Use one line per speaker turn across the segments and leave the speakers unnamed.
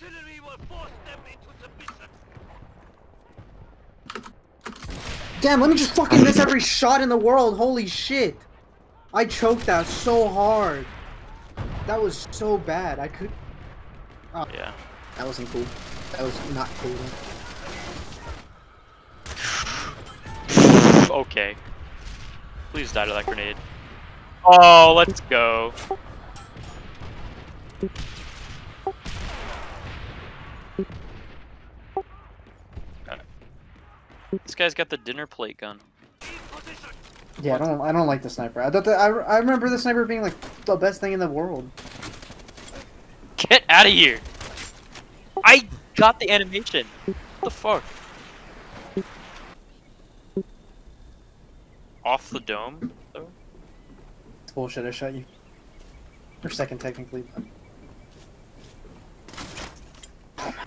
Artillery will force them into submission.
Damn, let me just fucking miss every shot in the world. Holy shit. I choked that so hard. That was so bad. I could. Oh,
Yeah.
that wasn't cool. That was not cool.
Okay. Please die to that grenade. Oh, let's go. Got it. This guy's got the dinner plate gun.
Yeah, I don't. I don't like the sniper. I thought that. I, I remember the sniper being like the best thing in the world.
Get out of here! I got the animation. What the fuck? Off the dome, though?
It's bullshit. I shot you. Or second, technically.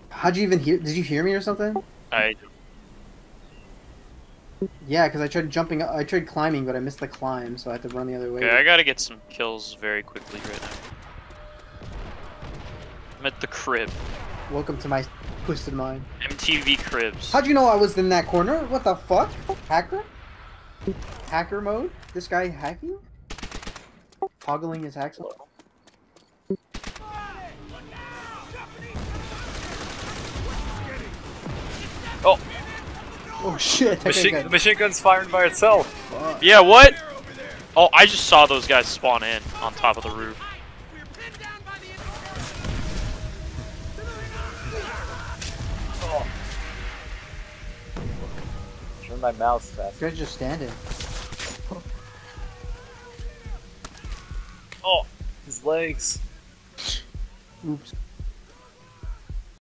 How'd you even hear? Did you hear me or something?
I
Yeah, because I tried jumping. I tried climbing, but I missed the climb, so I had to run the other way.
okay, I gotta get some kills very quickly right now. I'm at the crib.
Welcome to my twisted mind.
MTV cribs.
How'd you know I was in that corner? What the fuck? Hacker? Hacker mode? This guy hacking? Toggling his hacks?
Oh,
Oh shit! that guy
Machine,
got-
machine gun's firing by itself.
Fuck.
yeah, what? Oh, I just saw those guys spawn in on top of the roof.
We're pinned down by the enemy.
Turn my mouse fast.
This guy's just standing.
Oh, his legs.
Oops.